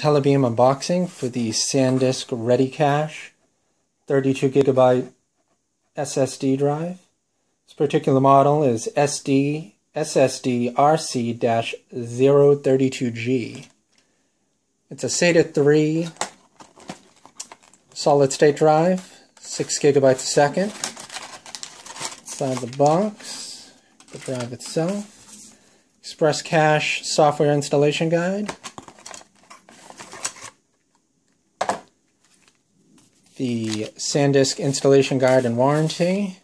Telebeam unboxing for the SanDisk Ready Cache 32 gigabyte SSD drive. This particular model is SD SSD RC-032G. It's a SATA 3 solid state drive, 6 gigabytes a second. Inside the box, the drive itself, Express Cache software installation guide. The SanDisk installation guide and warranty,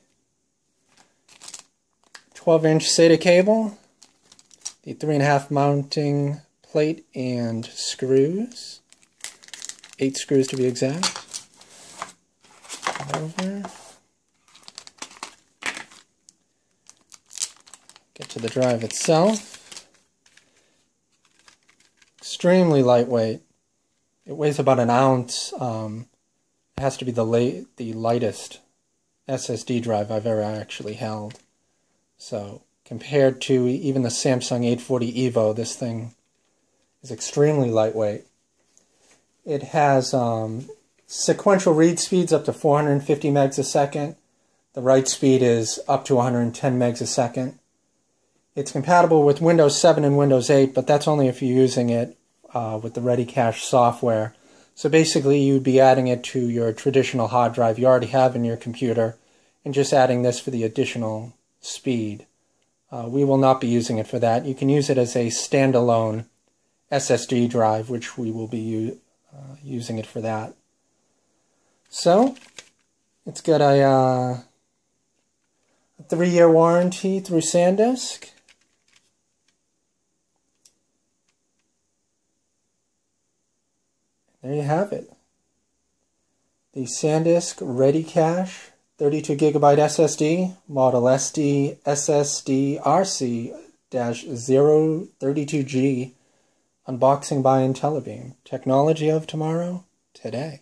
12 inch SATA cable, the 3.5 mounting plate and screws, 8 screws to be exact. Over. Get to the drive itself. Extremely lightweight. It weighs about an ounce. Um, it has to be the the lightest SSD drive I've ever actually held. So compared to even the Samsung 840 EVO, this thing is extremely lightweight. It has um, sequential read speeds up to 450 megs a second. The write speed is up to 110 megs a second. It's compatible with Windows 7 and Windows 8, but that's only if you're using it uh, with the Ready Cache software. So basically you'd be adding it to your traditional hard drive you already have in your computer and just adding this for the additional speed. Uh, we will not be using it for that. You can use it as a standalone SSD drive, which we will be uh, using it for that. So, it's got a, uh, a three-year warranty through SanDisk. There you have it. The SanDisk Ready Cache 32 gigabyte SSD, model SD SSD RC-032G, unboxing by Intellibeam. Technology of tomorrow, today.